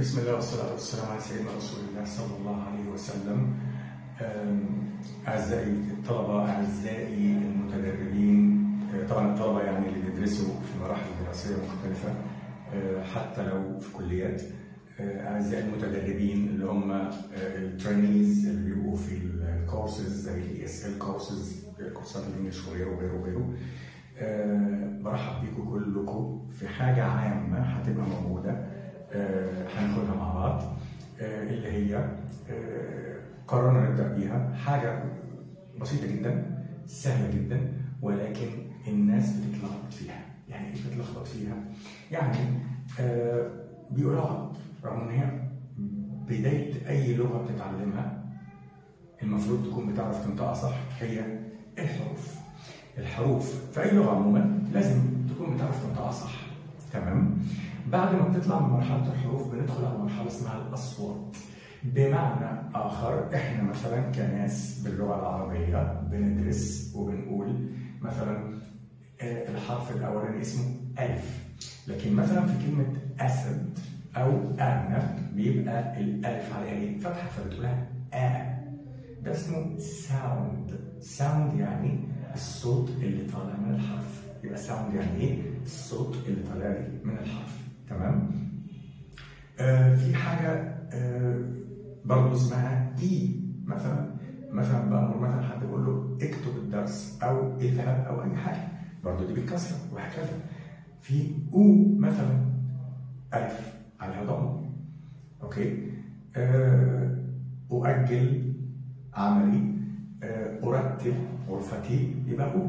بسم الله والصلاة والسلام على سيدنا رسول الله صلى الله عليه وسلم. أعزائي الطلبة أعزائي المتدربين. أه، طبعا الطلبة يعني اللي بيدرسوا في مراحل دراسية مختلفة أه، حتى لو في كليات. أه، أعزائي المتدربين اللي هم ال trainees اللي بيبقوا في الكورسز زي ال ESL courses كورسات ال English وغيره وغيره وغيره. برحب بيكم كلكم في حاجة عامة هتبقى موجودة. هناخدها مع بعض. آه، اللي هي آه، قررنا نبدأ بيها. حاجة بسيطة جدا سهلة جدا ولكن الناس بتتلخبط فيها. يعني إيه بتتلخبط فيها؟ يعني آه، بيقولوا غلط رغم إن هي بداية أي لغة بتتعلمها المفروض تكون بتعرف تنطقها صح هي الحروف. الحروف في أي لغة عموما لازم تكون بتعرف تنطقها صح. تمام؟ بعد ما بتطلع من مرحلة الحروف بندخل على مرحلة اسمها الأصوات. بمعنى آخر إحنا مثلا كناس باللغة العربية بندرس وبنقول مثلا آه، الحرف الأولاني اسمه ألف. لكن مثلا في كلمة أسد أو ارنب بيبقى الألف عليها إيه فتحة فبتقولها آ. ده اسمه sound sound يعني الصوت اللي طالع من الحرف. يبقى sound يعني إيه؟ الصوت اللي طالع من الحرف. تمام؟ آه في حاجة آه برضه اسمها إي مثلا. مثلا بامر مثلا حد بيقول له اكتب الدرس أو اذهب أو أي حاجة. برضه دي بالكسره وهكذا. في أو مثلا ألف عليها ضم. أوكي؟ آه أؤجل عملي. آه أرتب غرفتي يبقى أو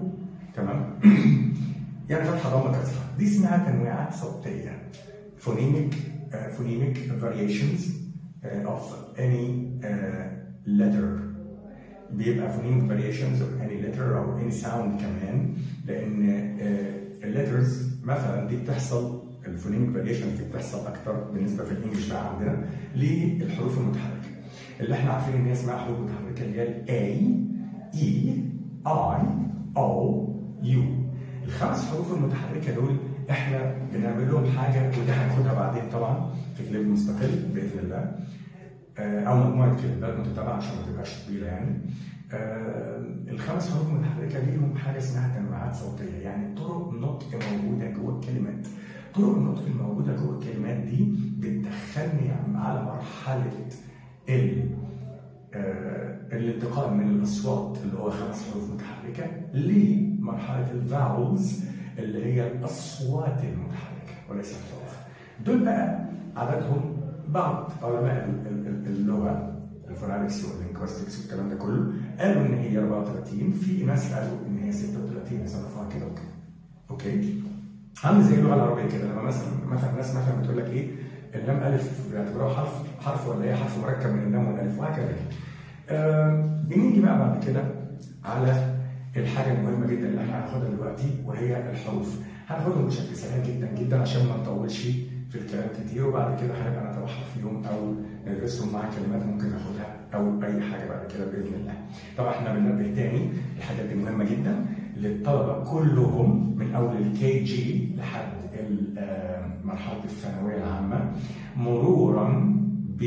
تمام؟ يعني فتحة ضمة كسرة. دي اسمها تنويعات صوتية. Phonemic uh, phonemic variations uh, of any uh, letter. بيبقى phonemic variations of any letter أو any sound كمان لأن uh, ال letters مثلا دي بتحصل ال phonemic variation دي بتحصل أكتر بالنسبة في ال English بقى عندنا للحروف المتحركة. اللي إحنا عارفين إن هي اسمها حروف متحركة اللي هي A E I O U. الخمس حروف المتحركة دول إحنا بنعمل لهم حاجة ودي هناخدها بعدين طبعا في كليب مستقل بإذن الله. آه، أو مجموعة كليبات متتابعه عشان ما تبقاش طويلة يعني. آه، الخمس حروف المتحركة دي لهم حاجة اسمها تنويعات صوتية. يعني طرق نطق موجوده جوه الكلمات. طرق النطق الموجودة جوه الكلمات دي بتدخلني على مرحلة ال آه، الانتقال من الأصوات اللي هو خمس حروف متحركة لمرحلة الفاولز اللي هي الاصوات المتحركه وليس الحروف. دول بقى عددهم بعض علماء ال- ال- ال- اللغة ال phonetics وال linguistics والكلام ده كله قالوا إن هي 34 في ناس قالوا إن هي 36 صنفوها كده وكده. okay؟ عامل زي اللغة العربية كده لما مثلا مثلا ناس مثلا بتقول لك إيه اللام ألف بيعتبروها حرف حرف ولا هي حرف مركب من اللام والألف وهكذا آم، بنيجي بقى بعد كده على الحاجة المهمه جدا اللي إحنا هناخدها دلوقتي وهي الحروف هناخدهم بشكل سريع جدا جدا عشان ما نطولش في الكلام كتير وبعد كده هنبقى نتوحد فيهم أو ندرسهم مع كلمات ممكن ناخدها أو أي حاجة بعد كده بإذن الله. طبعا إحنا بننبه تاني الحاجات دي مهمة جدا للطلبة كلهم من أول الكي جي لحد آه، مرحلة الثانوية العامة مرورا ب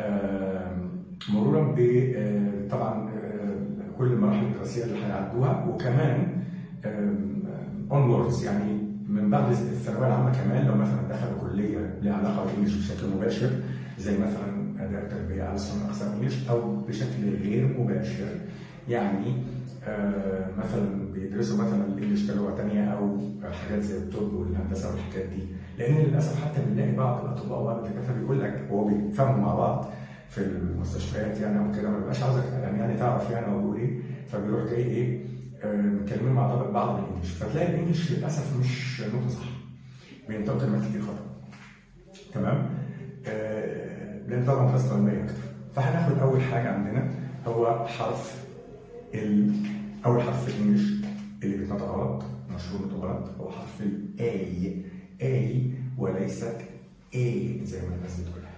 آه، مرورا ب آه، طبعا كل المراحل الدراسيه اللي هيعدوها وكمان onwards يعني من بعد الثانويه العامة كمان لو مثلا دخلوا كلية ليها علاقة بال English بشكل مباشر زي مثلا آداب تربية ألسن اقسام English أو بشكل غير مباشر. يعني آه، مثلا بيدرسوا مثلا ال English كلغة ثانية أو حاجات زي الطب والهندسة والحاجات دي. لأن للأسف حتى بنلاقي بعض الأطباء وبعض الدكاتره بيقول لك وهو بيتفاهموا مع بعض في المستشفيات يعني أو كده ما بيبقاش عاوزك يعني, يعني تعرف يعني هو بيقول إيه. فبيروح جاي إيه آه، متكلمين مع بعض بال English فتلاقي ال English للأسف مش نطقه صح. بينطق كلمات كتير خطا تمام؟ آه، لأن طبعا دراسه علمية أكتر. فهناخد أول حاجة عندنا هو حرف ال أول حرف في ال English اللي بيتنطق غلط مشهور نطق غلط هو حرف ال A A وليست A زي ما الناس بتقولها.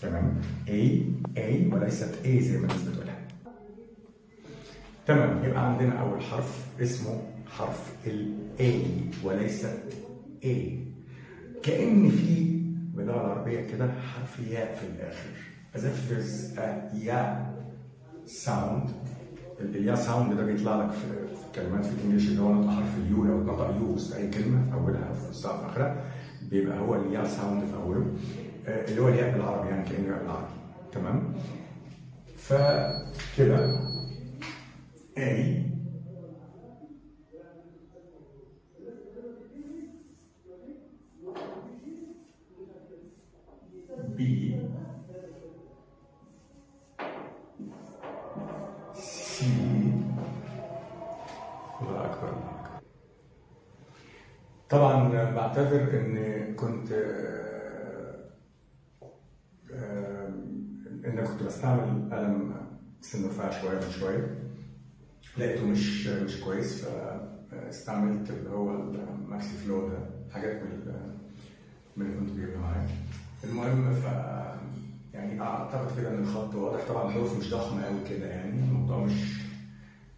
تمام؟ A A وليست A زي ما الناس بتقولها. تمام يبقى عندنا أول حرف اسمه حرف ال A وليست A. كأن في باللغة العربية كده حرف ياء في الآخر. As if there's a ياء sound. اليا sound ده بيطلع لك في كلمات في ال English اللي هو نطق حرف ال U لو اتنطق U وسط أي كلمة في أولها أو في في آخرها بيبقى هو اليا ساوند في أوله. اللي هو الياء بالعربي يعني كأنه ياء بالعربي تمام؟ فكده A B C الله أكبر. طبعا بعتذر إن كنت آه، آه، إن كنت بستعمل قلم سن شوية. لقيته مش مش كويس فاستعملت اللي هو الماكسي فلو ده حاجات من من اللي كنت جايبها معايا. المهم ف يعني اعتقد كده إن الخط واضح. طبعا الحروف مش ضخمة قوي كده يعني الموضوع مش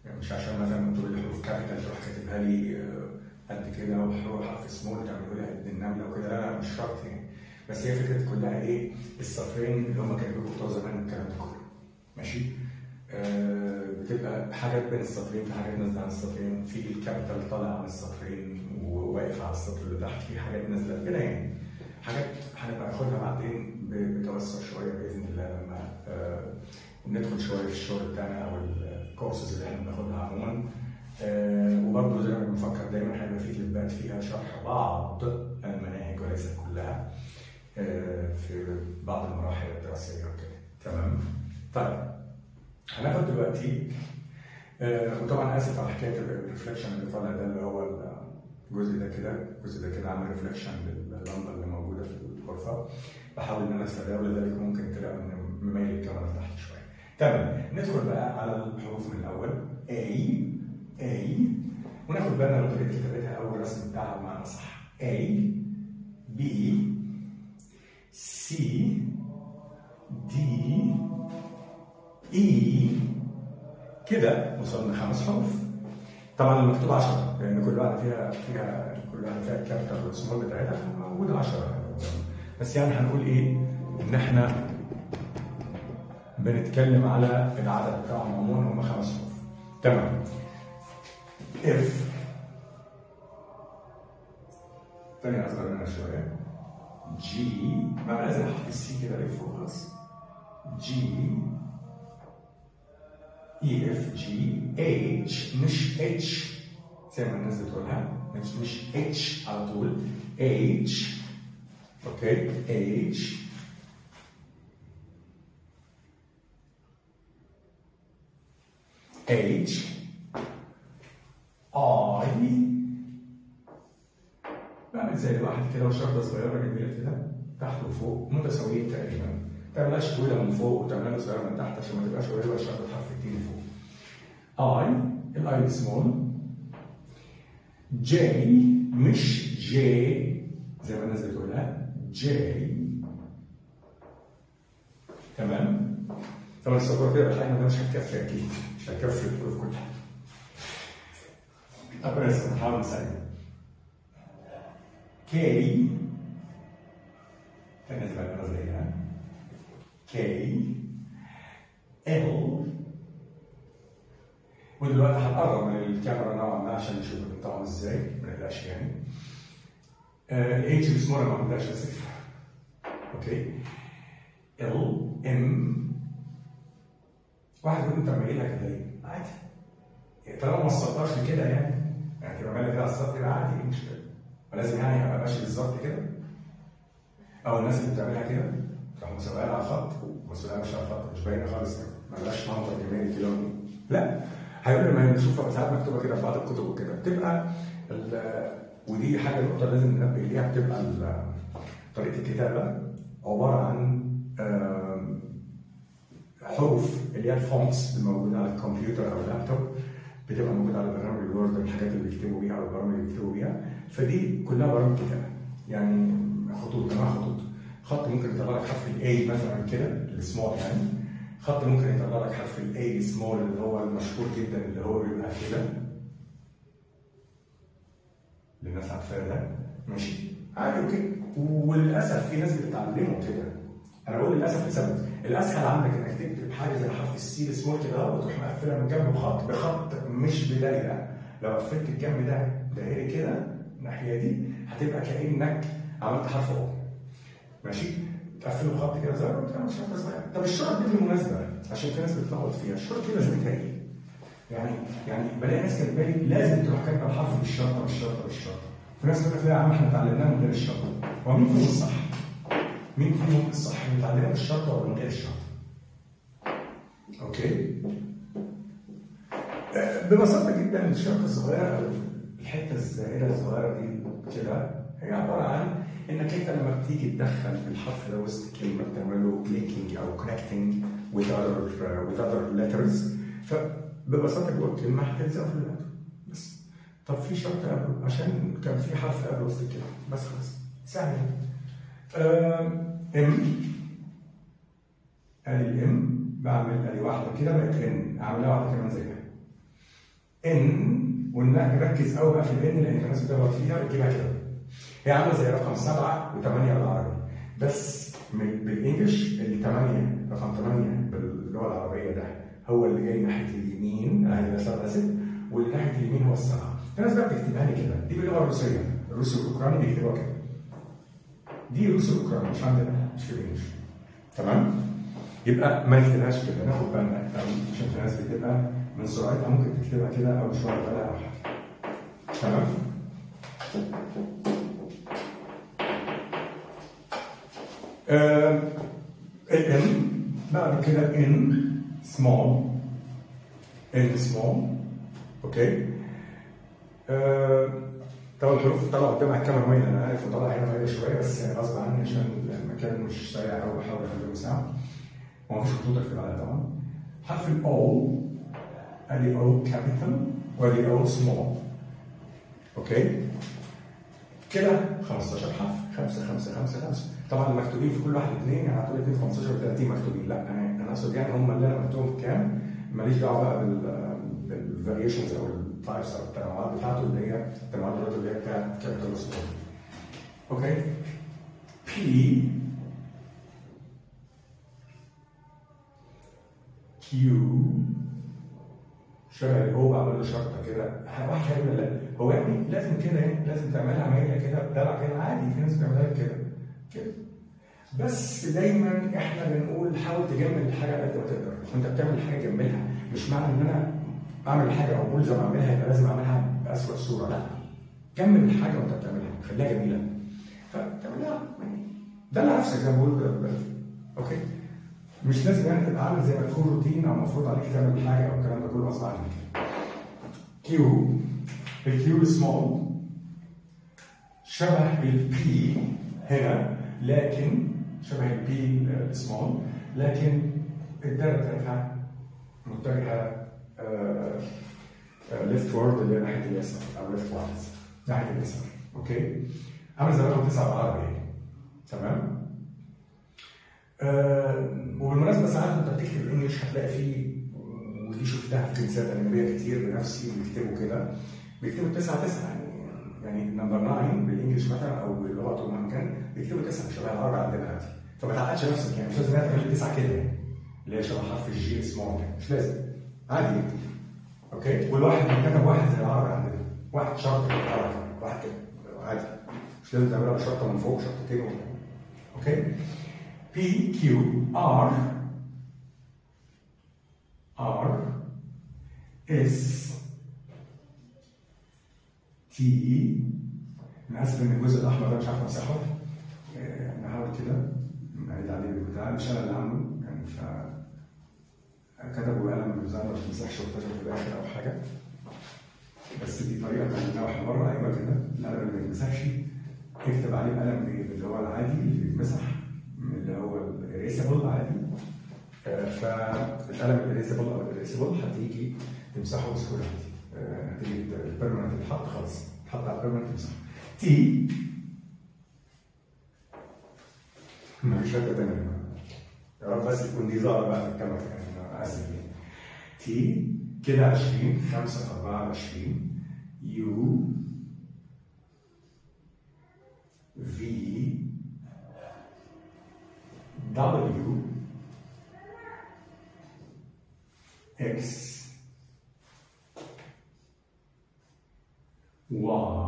يعني مش عشان مثلا تقول لي حروف capital تروح كاتبها لي آه، قد كده وحروف حرف سمول تعملوا لي قد النملة وكده. لا لا مش شرط يعني. بس هي فكرة كلها إيه؟ السطرين اللي هم كانوا بيقولوا بتوع زمان والكلام ده كله. ماشي؟ بتبقى حاجات بين السطرين في حاجات نازلة عن السطرين في ال capital طالع عن السطرين وواقف على السطر اللي تحت في حاجات نازلة كده يعني. حاجات هنبقى ناخدها بعدين بتوسع شوية بإذن الله لما آه، ندخل شوية في الشغل بتاعنا أو الكورسز اللي إحنا بناخدها عموما. آه، وبرضه زي ما بنفكر دايما هيبقى في كليبات فيها شرح بعض المناهج وليس كلها آه، في بعض المراحل الدراسية وكده. تمام؟ طيب. هناخد دلوقتي آه، وطبعا آسف على حكاية ال reflection اللي طالع ده اللي هو الجزء ده كده الجزء ده كده عامل reflection لللمبة اللي موجودة في الغرفة. بحاول إن أنا أستدعي لذلك ممكن تلاقوا إن مميل الكاميرا تحت شوية. تمام ندخل بقى على الحروف من الأول. A A وناخد بالنا من طريقة كتابتها أو الرسم بتاعها بمعنى صح. A B C D E كده وصلنا خمس حروف. طبعا المكتوب 10 لأن كل واحدة فيها فيها كل واحدة فيها الكابيتال والسمول بتاعتها موجود 10 بس يعني هنقول إيه؟ إن إحنا بنتكلم على العدد بتاعهم عموما هم خمس حروف. تمام. F تاني أصغر منها شوية. G ما لازم أحط ال C كده لف وخلاص. جي اي اف جي H مش اتش زي ما الناس بتقولها مش مش اتش على طول اتش أوكي اتش اتش I بعمل زي الواحد كده وشرطه صغيره جميله كده تحت وفوق متساويين تقريبا ما تعملهاش طويله من فوق وتعملها صغيره من تحت عشان ما تبقاش قريبه فوق اي الاي سمول J مش J زي ما الناس بتقولها J تمام طبعا الصورة كده الحقيقة ده مش هتكفي أكيد مش هتكفي الحروف كلها طب بس نحاول نساعد K بالنسبة لنا زيها K L ودلوقتي هنقرب من الكاميرا نوعا ما عشان نشوف بنطقهم إزاي ما نقلقش يعني. الاتش بسمول ما عملتهاش اسف okay L M واحد يقول انت مايلها كده ليه؟ عادي. طالما ما وصلتهاش لكده يعني. يعني تبقى مايله كده على السطح عادي إيه المشكلة؟ ولازم يعني أبقى ماشي بالظبط كده؟ أو الناس اللي بتعملها كده؟ تروح مسويها على الخط؟ مسويها مش على الخط مش باينة خالص. ملهاش منظر جمالي كده لا. هيقول لما بنشوفها ساعات مكتوبة كده في بعض الكتب وكده. بتبقى ودي حاجة نقطه لازم ننبه ليها بتبقى طريقة الكتابة. عبارة عن حروف اللي هي ال fonts الموجوده على الكمبيوتر أو اللابتوب بتبقى موجودة على برنامج ال Word الحاجات اللي بيكتبوا بيها أو البرامج اللي بيكتبوا بيها. فدي كلها برامج كتابة. يعني خطوط انواع خطوط. خط ممكن يطلع لك حرف الاي مثلا كده السمول يعني. خط ممكن يطلع لك حرف الاي سمول اللي هو المشهور جدا اللي هو بيبقى كده. اللي الناس عارفاه ده. ماشي. عادي okay. وللأسف في ناس بتتعلموا كده. أنا بقول للأسف لسبب. الأسهل عندك إنك تكتب حاجة زي حرف ال c small كده وتروح مقفلها من جنب بخط بخط مش بدايره لو قفلت الجنب ده دائري كده الناحية دي هتبقى كأنك عملت حرف أو ماشي؟ تقفله بخط كده صغير وتعمل شرطه صغيره طب الشرط دي بالمناسبه عشان في ناس بتلخبط فيها الشرط دي لازمتها إيه؟ يعني يعني بلاقي ناس كانت بالي لازم تروح كاتبه الحرف بالشرطه بالشرطه بالشرطه في ناس تقول لك لا يا عم إحنا اتعلمناها من غير الشرطه هو مين فيهم الصح؟ مين فيهم الصح؟ نتعلمها بالشرطه ولا من غير الشرطه؟ Okay؟ ببساطه جدا الشرطه الصغيره أو الحته الزائده الصغيره دي كده هي عبارة عن إنك أنت لما بتيجي تدخل الحرف ده وسط كلمة بتعمل له linking أو connecting with other uh, with other letters فببساطة جوه الكلمة هتلزق في ال letter بس. طب في شرط قبله؟ عشان كان في حرف قبله وسط الكلمة. بس خلاص. سهل. أم. ادي الام بعمل ادي واحدة كده بقت إن. أعملها واحدة كمان زيها. إن. ونركز قوي بقى في الإن لأن الناس بتغلط فيها بتجيبها كده. هي عاملة زي رقم سبعة وثمانيه بالعربي. بس بالإنجلش الثمانيه رقم ثمانيه باللغة العربية ده هو اللي جاي ناحية اليمين اهي سبعة اسف واللي ناحية اليمين هو السبعة. في ناس بقى بتكتبها لي كده. دي باللغة الروسية. الروسي والأوكراني بيكتبوها كده. دي روسي واوكراني مش عندنا مش في ال English. تمام؟ يبقى ما نكتبهاش كده. ناخد بالنا عشان في ناس بتبقى من سرعتها ممكن تكتبها كده أو مش واخده بالها أو حاجة. تمام؟ ال n بعد كده n small n small okay طبعا الحروف طالعه قدام الكاميرا مايله أنا عارف وطالعه هنا مايله شوية بس يعني غصب عني عشان المكان مش سريع قوي بحاول اخليه ساعه ومفيش خطوط اكتب عليها طبعا حرف ال o ادي o capital وادي o small okay كده 15 حرف 5 5 5 5 طبعا المكتوبين في كل واحد اثنين يعني هتقول 2 15 و 30 مكتوبين. لا أنا أنا أقصد يعني هم اللي أنا مكتوبهم كام؟ ماليش دعوة بقى بال بال variations أو ال types أو التنوعات بتاعته اللي هي التنوعات اللي هي بتاعت capital okay P Q شبه ال O بعمل له شرطة كده. واحد هيقول لا. هو يعني لازم كده يعني لازم تعملها مايله كده بدلع كده عادي. في ناس بتعملها كده. بس دايما إحنا بنقول حاول تجمل الحاجة قد ما تقدر. وانت بتعمل حاجة جملها مش معنى إن أنا أعمل حاجة أو ملزم أعملها يبقى لازم أعملها باسوء صورة. لا. جمل الحاجة وأنت بتعملها. خليها جميلة. فتعملها يعني دلع نفسك زي ما بقول كده. okay. مش لازم يعني تبقى عامل زي ما تكون روتين أو المفروض عليك تعمل حاجة أو الكلام ده كله غصب عنك Q ال q small شبه ال p هنا. لكن شبه ال p ال small لكن الدايره بتاعتها متجهة leftward اللي هي ناحية اليسار أو left wise ناحية اليسار. Okay؟ عامل زي رقم تسعة بالعربي يعني تمام؟ آه وبالمناسبة ساعات انت بتكتب ال English هتلاقي فيه ودي شفتها في جنسيات أجنبية كتير بنفسي بيكتبوا كده. بيكتبوا 9 9 يعني. يعني number 9 بال English مثلا أو بلغته مهما كان بيكتبوا 9 شبه العربي عندنا عادي فما تعقدش نفسك يعني مش لازم تعمل 9 كده يعني. اللي هي شبه حرف ال g small مش لازم. عادي okay؟ والواحد كتب واحد زي العربي عندنا. واحد شرط واحد كده. عادي. مش لازم تعملها شرطه من فوق شرطتين okay؟ P, Q, R, R, S, T, أنا آسف إن الجزء الأحمر ده مش عارف أمسحه. آه، نحاول كده. نعيد عليه البتاع مش أنا اللي عامله. يعني ف كتبوا قلم بالزمن ما تمسحش واكتشفوا في الآخر أو حاجة. بس دي طريقة اتعلمناها وإحنا مرة أيوه كده. القلم اللي ما يتمسحش اكتب عليه القلم اللي هو العادي اللي بيتمسح. اللي هو ال erasable عادي. آه، فالقلم ال erasable أو ال erasable هتيجي تمسحه بسهولة. هتيجي ال permanent يتحط خلاص تحط على ال permanent تمسحه T مفيش حاجة تانيه يا رب بس تكون دي ظاهره بقى في الكاميرا يعني اسف يعني T كده 20 5 في 24 U V W X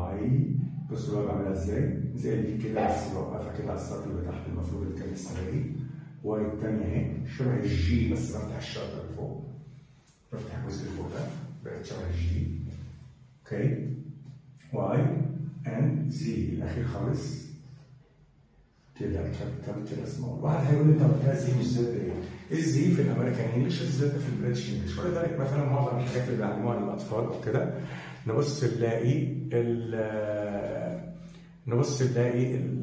Y بصوا بقى بعملها إزاي زي ال V كده بس بوقفها كده على السطر اللي تحت المفروض اللي كان لسه Y التانية اهي شبه الجي بس بفتح الشرطة اللي فوق. بفتح الجزء اللي فوق ده بقت شبه الجي. Okay؟ Y and Z الأخير خالص. كده كتبت كده واحد هيقول لي انت قلتها Z مش Zed إيه؟ الزي في الأمريكان انجلش الزد في البريتش انجلش ولذلك مثلا معظم الحاجات اللي بيعلموها للأطفال أو كده نبص نلاقي ال نبص نلاقي ال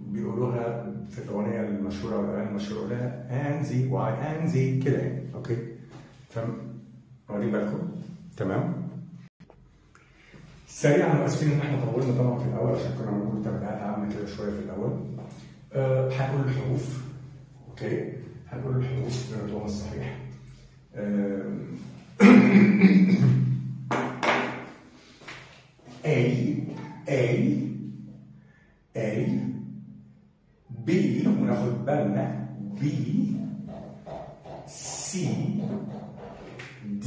بيقولوها في الأغنية المشهورة أو الاغاني المشهوره لها and Z Y and Z كده يعني. okay؟ فاهم واخدين بالكم؟ تمام؟ سريعا واسفين إن إحنا طولنا طبعا في الأول عشان كنا بنقول تبعات عامه كده شوية في الأول. أه هنقول الحروف. okay؟ هنقول الحروف بنظام الصحيح. أه A A A B وناخد بالنا B C D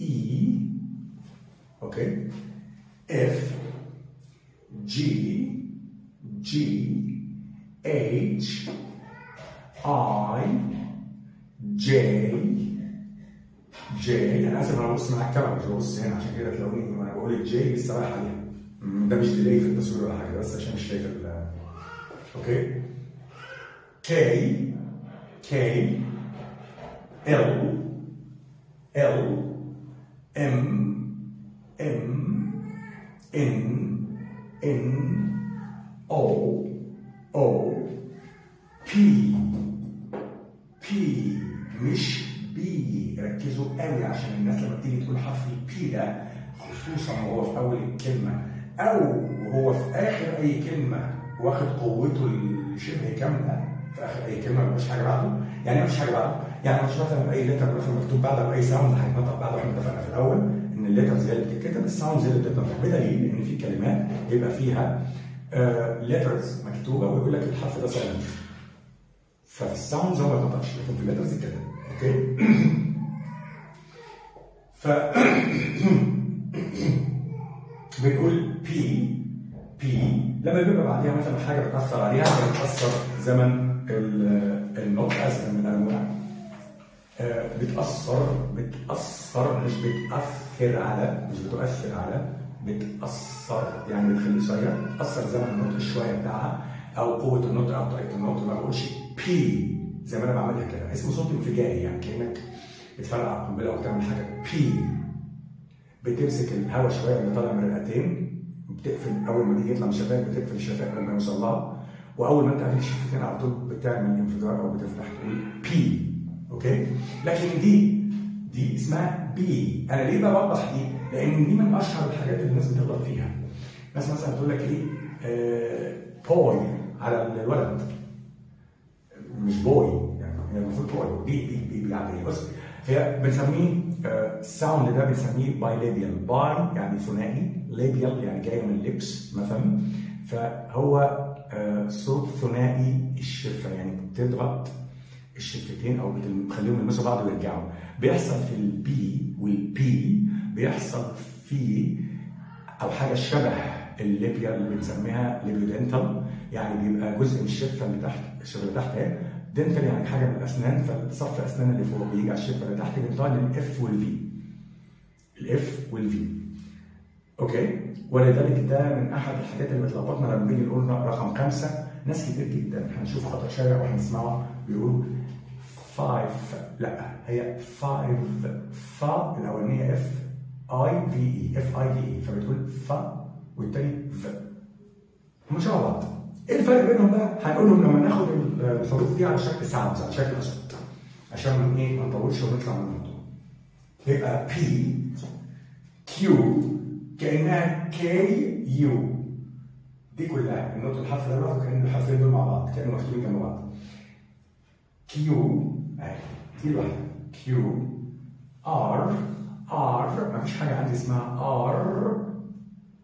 E okay F G G H I J J أنا اسف أنا ببص مع الكاميرا مش ببص هنا عشان كده تلاقوني وأنا بقول ال J لسه رايح عليها. ده مش delay في التصوير ولا حاجة بس عشان مش شايف okay؟ K K L L M M N N O O P P مش B ركزوا قوي عشان الناس لما تيجي تقول حرف ال P ده خصوصا وهو في أول الكلمة أو وهو في آخر أي كلمة واخد قوته الشبه كاملة في آخر أي كلمة مفيش حاجة بعده؟ يعني مفيش حاجة بعده؟ يعني مش مثلا أي letter مثلا مكتوب بعده أو أي sound هيتنطق بعده إحنا اتفقنا في الأول إن ال letter زي اللي بتتكتب ال sound زي اللي بتتنطق. بدليل إن في كلمات يبقى فيها letters مكتوبة ويقول لك الحرف ده silent ففي ال sound هو ما اتنطقش لكن في ال letters اتكتب okay ف بنقول P P لما بيبقى بعديها مثلا حاجة بتأثر عليها بتأثر زمن النطق اسف من الانواع بتأثر بتأثر مش بتأثر على مش بتؤثر على بتأثر يعني بتخليه قصير تاثر زمن النطق شوية بتاعها أو قوة النطق أو طريقة النطق. ما بقولش بي زي ما أنا بعملها كده. اسمه صوت انفجاري يعني كأنك بتفرقع قنبله وبتعمل حاجة. بي بتمسك الهواء شوية اللي طالع من الرئتين بتقفل. أول ما تيجي يطلع من الشفايف بتقفل الشفايف لما يوصل لها. وأول ما أنت قافل الشفتين على طول بتعمل انفجار أو بتفتح تقول P okay؟ لكن دي دي اسمها P أنا ليه بوضح دي؟ لأن دي من أشهر الحاجات اللي الناس بتغلط فيها. ناس مثلا تقول لك إيه؟ آه boy على الولد. مش boy يعني هي المفروض boy. B B B عاديه بس هي بنسميه ال sound ده بنسميه bilabial bi يعني ثنائي labial يعني جاي من ال lips مثلا فهو آه صوت ثنائي الشفة. يعني بتضغط الشفتين أو بتخليهم يلمسوا بعض ويرجعوا. بيحصل في ال P وال B بيحصل في أو حاجة شبه ال labial اللي بنسميها labiodental يعني بيبقى جزء من الشفة اللي تحت الشفه اللي تحت اهي dental يعني حاجة من الأسنان فصف الاسنان اللي فوق بيجي على الشفه اللي تحت بينتقل للاف والفي الاف والفي أوكي؟ ولذلك ده من أحد الحاجات اللي بتلخبطنا لما بنيجي نقول رقم خمسة. ناس كتير جدا هنشوف خطا شائع وهنسمعه بيقولوا 5 لا هي 5 فا الأولانية F I V E F I V E فبتقول فا والتاني ف هم شبه بعض. إيه الفرق بينهم بقى؟ هنقولهم لما ناخد الحروف دي على شكل sounds على شكل اصوات عشان إيه ما نطولش ونطلع من الموضوع. يبقى P Q كأنها K U دي كلها النقطة الحرف ده لوحده كان الحرفين دول مع بعض كانوا مكتوبين جنب بعض. Q أهي دي لوحدها. Q R R ما فيش حاجة عندي اسمها R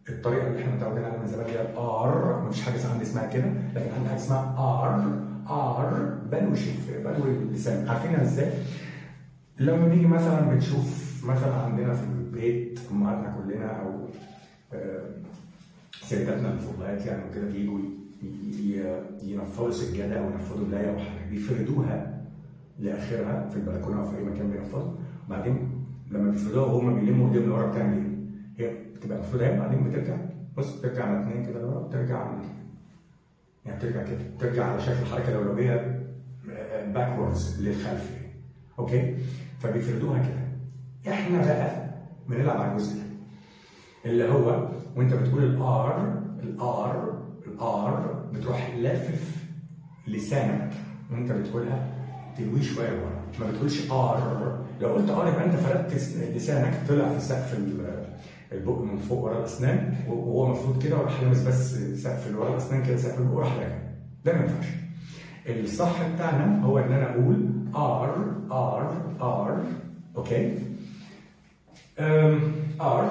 الطريقة اللي إحنا متعودين عليها من زمان هي ال R مفيش حاجة عندي اسمها كده لكن عندي حاجة اسمها R R بلوي شف بلوي اللسان عارفينها إزاي؟ لما بنيجي مثلا بنشوف مثلا عندنا في البيت أمهاتنا كلنا أو سيداتنا الفضليات يعني وكده بيجوا ينفضوا سجادة أو ينفضوا ملاية أو حاجة بيفردوها لآخرها في البلكونة أو في أي مكان بينفضوا وبعدين لما بيفردوها وهم بيلموا إيديهم لورا بتعمل إيه؟ هي بتبقى مفروده اهي بعدين بترجع بص بترجع على اثنين كده لورا وترجع على يعني بترجع كده بترجع على شكل حركه لولبيه backwards للخلف. okay فبيفردوها كده إحنا بقى بنلعب على الجزء ده اللي هو وانت بتقول ال R ال R ال R بتروح لافف لسانك وانت بتقولها تلويه شوية لورا ما بتقولش R لو قلت R يبقى انت فردت لسانك طلع في سقف البق من فوق ورا الاسنان وهو المفروض كده وراح لامس بس سقف اللي ورا الاسنان كده سقف البق وراح راجع ده ما ينفعش. الصح بتاعنا هو إن أنا أقول R R R okay؟ R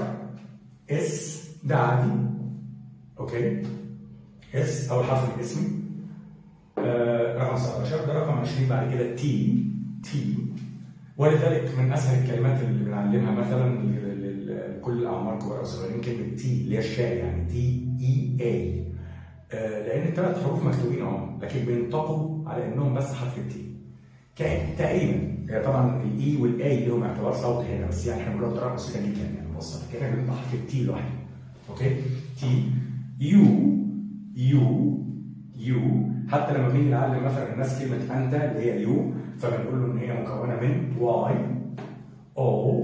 S ده عادي. Okay؟ S أول حرف من اسمي. آه، رقم 19 ده رقم 20 بعد كده T T. ولذلك من أسهل الكلمات اللي بنعلمها مثلا لكل الأعمار كبار أو صغيرين كلمه tea اللي هي الشاي يعني T E A لأن الثلاث حروف مكتوبين أهو لكن بينطقوا على إنهم بس حرف ال T تقريبا. هي طبعا ال E وال A لهم اعتبار صوت هنا بس يعني إحنا بنقول بطريقه بسيطة جدا يعني مبسطه كده بنطق حرف ال T لوحده. Okay؟ T U U U حتى لما بنيجي نعلم مثلا الناس كلمة أنت اللي هي you فبنقول له إن هي مكونة من Y O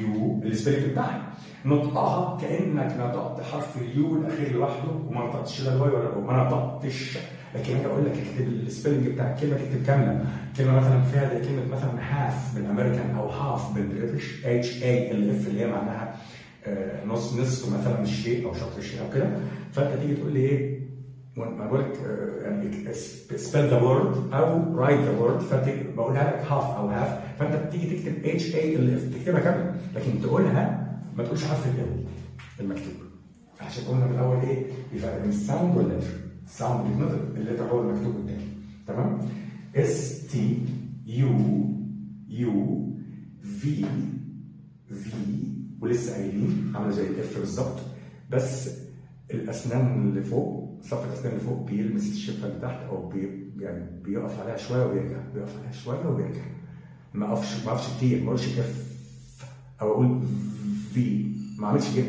U ال spelling بتاعها نطقها كأنك نطقت حرف ال U الأخير لوحده وما نطقتش لا ال Y ولا ما نطقتش. لكن أجي أقول لك اكتب ال spelling بتاع الكلمة اكتب كاملة. كلمة مثلا فيها زي كلمة مثلا half بالأمريكان أو half بال British H A L F اللي هي معناها آه، نص نصف مثلا الشيء أو شطر الشيء أو كده. فأنت تيجي تقول لي إيه؟ وأنا بقول لك يعني spell the word أو write the word فبقولها لك هاف أو هاف فأنت بتيجي تكتب H A L F تكتبها كامله لكن تقولها ما تقولش حرف الأول المكتوب. عشان قلنا من الأول إيه؟ يفرق بين ال sound وال letter ال sound بيتنطق ال letter هو المكتوب قدامي تمام؟ S T U U V V ولسه قايلين عاملة زي ال F بالظبط. بس الأسنان اللي فوق صف الاسنان اللي فوق بيلمس الشفه اللي تحت أو بي يعني بيقف عليها شوية وبيرجع بيقف عليها شوية وبيرجع ما اقفش ما اقفش كتير ما اقولش F أو أقول V ما اعملش كده.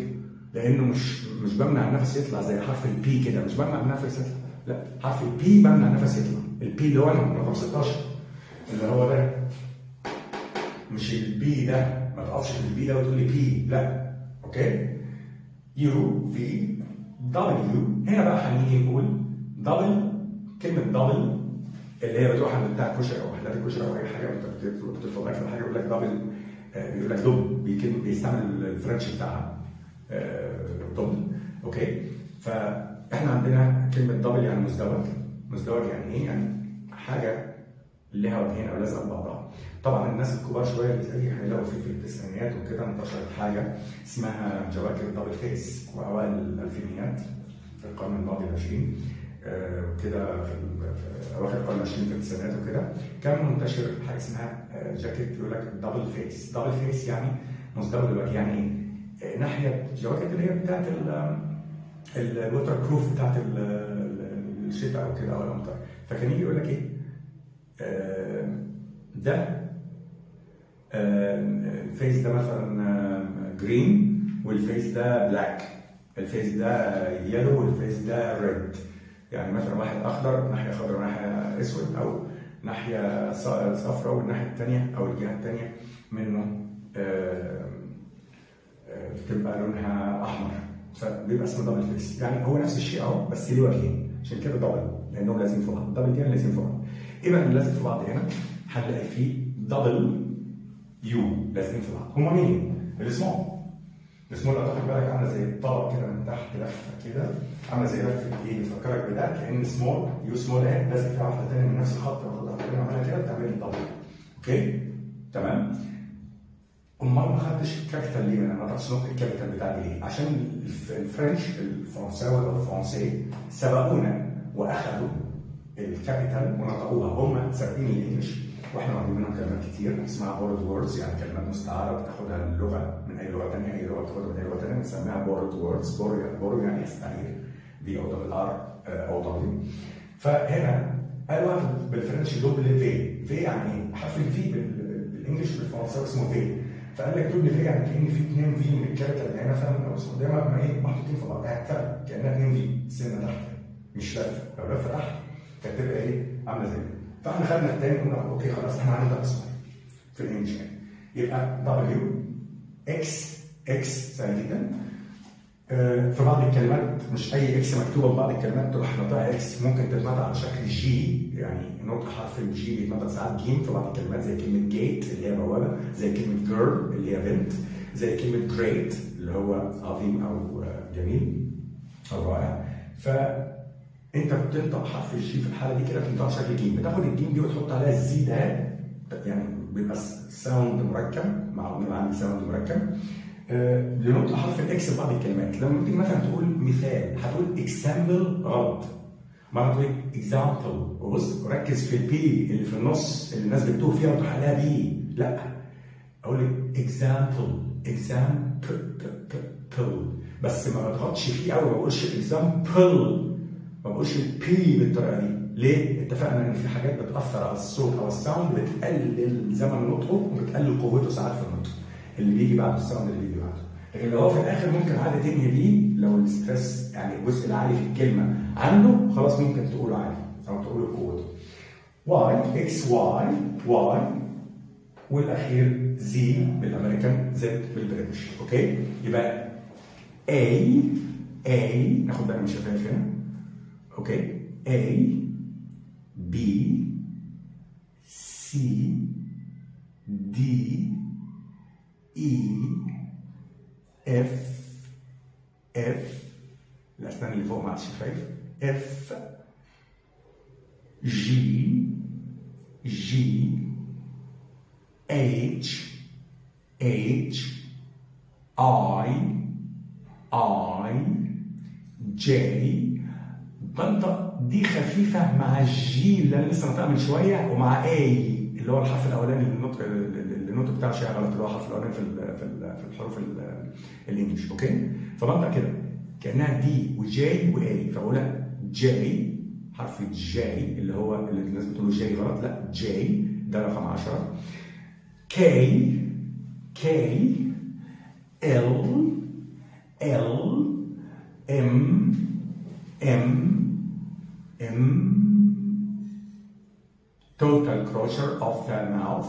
لأنه مش مش بمنع النفس يطلع زي حرف ال P كده مش بمنع النفس يطلع. لا حرف ال P بمنع النفس يطلع. ال P اللي هو رقم 16 اللي هو ده. مش ال V ده ما تقفش في ال V ده وتقول لي V لا. Okay؟ U V W هنا بقى هنيجي نقول double كلمة double اللي هي بتروح عند بتاع الكشري أو وحدات الكشري أو أي حاجة. بتطلب اكل حاجة يقول لك double آه، بيقول لك doub بيستعمل ال French بتاعها. آه، double okay؟ فإحنا عندنا كلمة double يعني مزدوج. مزدوج يعني إيه؟ يعني حاجة لها وجهين أو لازقة ببعضها طبعا الناس الكبار شوية زيي هيلاقوا في في التسعينيات وكده انتشرت حاجة اسمها جواكت double face وأوائل الألفينيات في القرن الماضي العشرين آه، وكده في أواخر القرن العشرين في التسعينات وكده كان منتشر حاجة اسمها آه، جاكيت يقول لك double face double face يعني مزدوج الوجه يعني إيه؟ آه، ناحية جواكت اللي هي بتاعت ال waterproof بتاعت ال- ال- الشتاء أو كده أو الامطار فكان يجي يقول لك إيه؟ ده. ال face ده مثلا green وال face ده black ال face ده yellow وال face ده red يعني مثلا واحد أخضر ناحية خضراء وناحيه أسود أو ناحية صفراء والناحية الثانية أو الجهة الثانية منه بتبقى لونها أحمر. فبيبقى اسمه double face يعني هو نفس الشيء أهو بس ليه وجهين عشان كده double لأنهم لازق بعض. double يعني لازق بعض. إيه بقى اللي في بعض هنا؟ هنلاقي فيه double U لازق في بعض هما مين؟ ال small ال small لو تاخد بالك عاملة زي الطبق كده من تحت لفة كده عاملة زي لفة إيه بتفكرك بده كأن سمول يو سمول اهي لازم فيها واحدة ثانية من نفس الخط واحدة ثانية وعملها كده بتعمل double Okay؟ تمام؟ أمال ما خدتش ال capital ليه؟ أنا ما أقدرش انطق ال capital بتاعي ليه؟ عشان ال F- ال French الفرنساوي أو الفرنسي سبقونا وأخذوا ال capital ونطقوها. هم سابقين ال English وإحنا واخدين منهم كلمات كتير. اسمها borrowed words يعني كلمات مستعارة. بتاخدها من اللغة من أي لغة ثانية أي لغة بتاخدها من أي لغة ثانية بنسميها borrowed words borrow يعني يستعير B O double R O W فهنا قالوا بال French double V V يعني إيه؟ حرف ال V بال- بال English بالفرنساوي اسمه V فقال لك double V يعني كان في اثنين V من ال character اللي هنا فاهم أو ده ما إيه؟ محطوطين في بعض. يعني كأنها اثنين V سنة تحت. مش لفه لو لفه تحت كانت تبقى إيه؟ عاملة زي كده فإحنا خدنا الثاني قلنا okay خلاص إحنا هنبدأ اسمه في ال English يعني يبقى W X X سهل جدا. آه، في بعض الكلمات مش أي X مكتوبة في بعض الكلمات تروح نطقها X ممكن تتنطق على شكل G يعني نطق حرف ال G بيتنطق ساعات جيم في بعض الكلمات زي كلمة gate اللي هي بوابة زي كلمة girl اللي هي بنت زي كلمة great اللي هو عظيم أو آه، جميل أو رائع. فانت بتنطق حرف ال G في الحالة دي كده بتنطق شكل جيم بتاخد الجيم دي وتحط عليها ال Z ده يعني بيبقى sound مركب مع عندي sound مركب. آه، بنطق حرف ال X في بعض الكلمات. لما تيجي مثلا تقول مثال هتقول example غلط مرة تقول example وبص ركز في ال P اللي في النص اللي الناس بتتوه فيها وتروح عليها P. لا أقول لك example example بس ما بضغطش فيه قوي ما بقولش example ما بقولش ال P بالطريقة دي. ليه؟ اتفقنا إن في حاجات بتأثر على الصوت أو ال sound بتقلل زمن نطقه وبتقلل قوته ساعات في النطق. اللي بيجي بعد ال sound اللي بيجي بعده. لكن لو هو في الآخر ممكن عادي تنهي بيه لو ال stress يعني الجزء العالي في الكلمة عنده خلاص ممكن تقوله عادي أو تقوله بقوته. Y X Y Y والأخير Z بال American Z بال British. Okay؟ يبقى A A ناخد بالنا من الشفايف هنا. okay A B C D E F F الأسنان اللي فوق مع الشفايف F G G H H I I J بنطق D خفيفة مع ال J اللي أنا لسه نطقها من شوية ومع A اللي هو الحرف الأولاني اللي النطق بتاعه شوية غلط اللي هو الحرف الأولاني في في ال في الحروف ال- ال English okay؟ فبنطق كده. كأنها D و J و A فبقولها J حرف ال J اللي هو اللي الناس بتقوله J غلط لا J ده رقم 10 K K L L M M M total closure of the mouth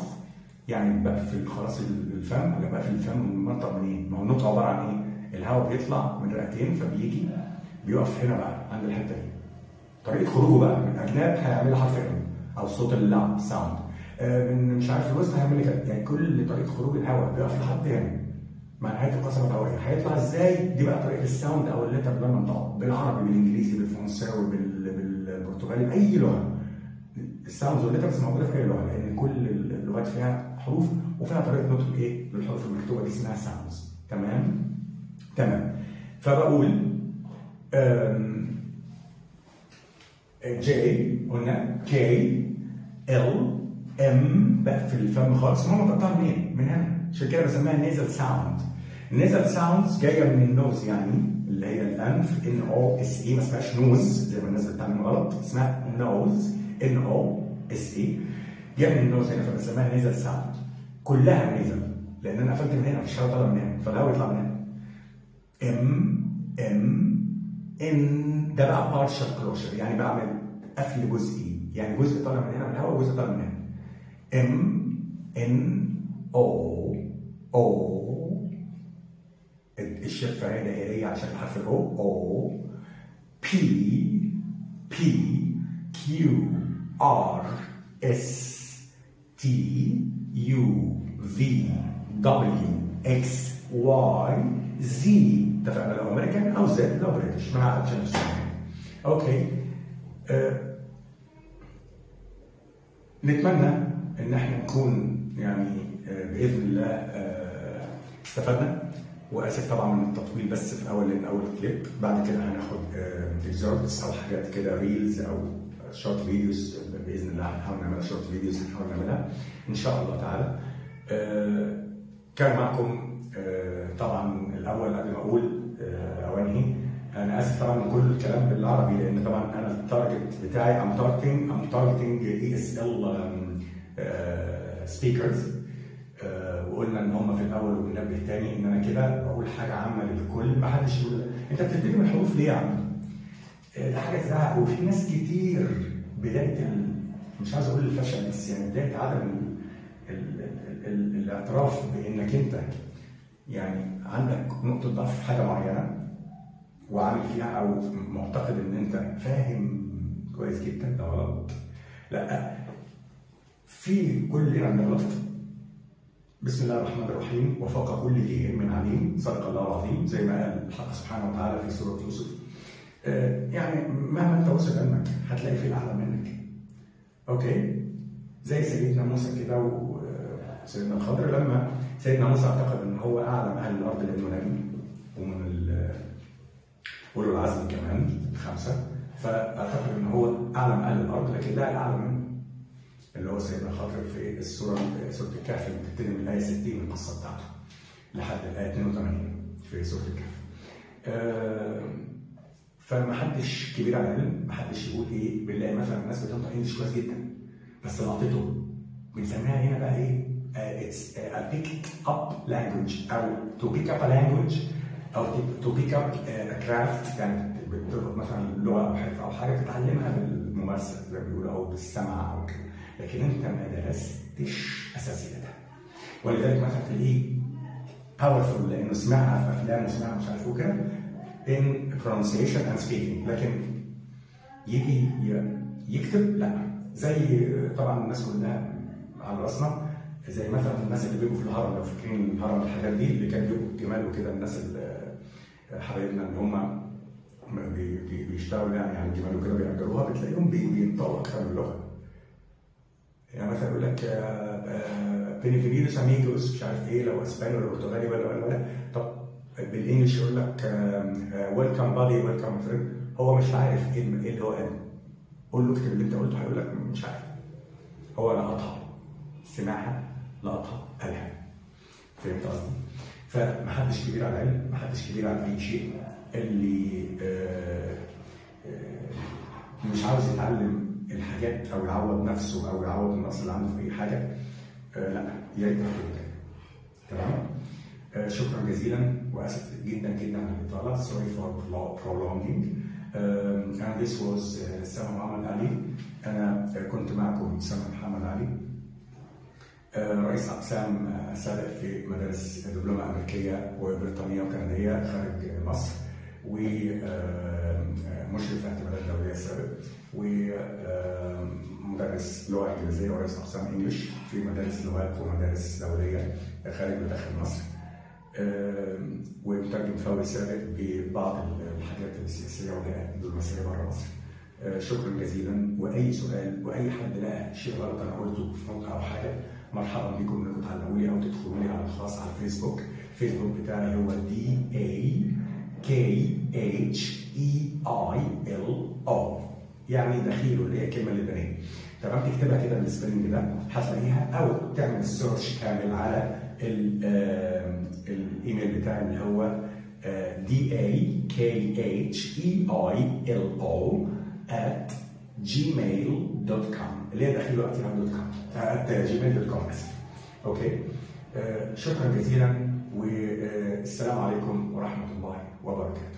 يعني بقفل خلاص الفم أنا بقفل الفم من المنطق منين؟ ما هو النطق عباره عن إيه؟ الهواء بيطلع من الرئتين فبيجي بيقف هنا بقى عند الحتة دي. طريقة خروجه بقى من اجناب هيعمل حرف M أو صوت اللا sound. آه، من مش عارف الوسط هيعمل كده يعني كل طريقة خروج الهواء بيقف لحد هنا. مع نهاية القسمه الهوائية هيطلع إزاي؟ دي بقى طريقة ال sound أو ال letter اللي بنطقه بالعربي بالإنجليزي بالفرنساوي بال- بالبرتغالي باي لغة. ال sounds وال letters موجودة في أي لغة لأن كل اللغات فيها حروف وفيها طريقة نطق إيه؟ للحروف المكتوبة دي اسمها sounds تمام؟ تمام. فبقول J قلنا K L M بقفل الفم خالص. ما نطقتها منين؟ من هنا. عشان كده بسميها nasal sound ال nasal sounds جاية من ال nose يعني اللي هي الأنف N O S E ما اسمهاش nose زي ما الناس بتتعلم غلط. اسمها nose N O S E جاية من ال nose هنا فبسميها nasal sound كلها nasal لأن أنا قفلت من هنا مفيش طالع من هنا فالهواء يطلع من هنا. M M N. ده بقى partial closure يعني بعمل قفل جزئي. يعني جزء طالع من هنا من الهواء وجزء طالع من هنا. M N O O. الشفة هي دائرية على شكل حرف ال O O P P Q R S T U V W X Y Z اتفقنا لو امريكان أو Z لو British ما نعرفش نفسنا Okay. أه نتمنى أن إحنا نكون يعني آه، بإذن الله آه، استفدنا. واسف طبعا من التطويل بس في اول اول كليب بعد كده هناخد excerpts أو حاجات كده reels أو short videos بإذن الله هنحاول نعملها short videos هنحاول نعملها. إن شاء الله تعالى. آه، كان معكم آه، طبعا الأول قبل ما أقول آه، أو أنهي. أنا آسف طبعا من كل الكلام بالعربي لأن طبعا أنا ال target بتاعي I'm targeting I'm targeting ESL speakers وقلنا إن هم في الأول وبننبه تاني إن أنا كده بقول حاجة عامة للكل ما حدش يقول أنت بتبتدي من الحروف ليه يا عم؟ آه، ده حاجة تزعل وفي ناس كتير بداية. مش عايز أقول الفشل بس يعني بداية عدم ال... ال... ال... ال... الاعتراف بإنك أنت يعني عندك نقطة ضعف في حاجة معينة وعامل فيها أو معتقد إن أنت فاهم كويس جدا ده غلط لأ في كلنا بنغلط بسم الله الرحمن الرحيم. وفوق كل ذي علم عليم. صدق الله العظيم. زي ما قال الحق سبحانه وتعالى في سورة يوسف. آه، يعني مهما انت علمك هتلاقي في الأعلى منك. أوكي؟ زي سيدنا موسى كده وسيدنا الخضر. لما سيدنا موسى اعتقد إن هو أعلم أهل الأرض لأنه نبي ومن أولو العزم كمان خمسة. فأعتقد إن هو أعلم أهل الأرض لكن لا الأعلى منه. اللي هو سيدنا خاطر في السورة سورة الكهف اللي بتبتدي من الايه 60 من القصة بتاعته لحد الآية 82 في سورة الكهف. آه، فما حدش كبير على العلم ما حدش يقول إيه بنلاقي مثلا الناس بتنطق انجلش كويس جدا بس لقطته بنسميها هنا بقى إيه؟ it's a picked up language أو pick up a language أو pick up a craft يعني بتلقط مثلا لغة أو حرفه أو حاجة تتعلمها بالممارسة زي ما بيقولوا أو بالسمع أو كده لكن أنت ما درستش اساسياتها ولذلك مثلا تلاقيه powerful لأنه سمعها في أفلام وسمعها مش عارف وكده in pronunciation and speaking. لكن يجي يكتب؟ لا. زي طبعا الناس كلها على راسنا زي مثلا الناس اللي بيبقوا في الهرم لو فاكرين الهرم الحاجات دي اللي كانوا بيبقوا جمال وكده الناس حبايبنا اللي هم بي- بي- بيشتغلوا يعني على الجمال وكده بيأجروها بتلاقيهم بي- بينطقوا أكثر من لغه يعني مثلا يقول لك bienvenidos amigos مش عارف إيه لو إسباني ولا برتغالي ولا ولا ولا. طب بال English يقول لك welcome buddy welcome friend هو مش عارف إيه إيه اللي هو قاله. قول له اكتب اللي أنت قلته هيقول لك مش عارف. هو لقطها سمعها لقطها قالها. فهمت قصدي؟ فمحدش كبير على العلم محدش كبير على أي شيء. اللي آه، آه، مش عاوز يتعلم الحاجات أو يعوض نفسه أو يعوض النقص اللي عنده في أي حاجة آه، لا يا ريت تمام؟ آه، شكرا جزيلا وأسف جدا جدا على الإطالة. For pro- prolonging. um, and this was uh, سامة محمد علي. أنا آه، كنت معكم سامة محمد علي. آه، رئيس أقسام آه، سابق في مدارس دبلومه امريكيه وبريطانية وكندية خارج مصر ومشرف اعتمادات دوليه سابق ومدرس لغة إنجليزية ورئيس أقسام انجلش في مدارس لغات ومدارس دولية خارج وداخل مصر. ومترجم فوري سابق ببعض الحاجات السياسية والدبلوماسيه بره مصر. آه، شكرا جزيلا. وأي سؤال وأي حد لقى شيء غلط أنا قلته في نقطه أو حاجة مرحبا بكم. انكم تعلقوا لي أو تدخلوا لي على الخاص على الفيسبوك. الفيسبوك بتاعي هو D A K H E E L أو يعني دخيله اللي هي الكلمة اللبنانيه تمام تكتبها كده بال spelling ده هتلاقيها أو تعمل search كامل على الإيميل بتاعي اللي هو D A K H E E L O at gmail.com اللي هي دخيله at dot com at اسف okay؟ آه، شكرا جزيلا والسلام عليكم ورحمة الله وبركاته.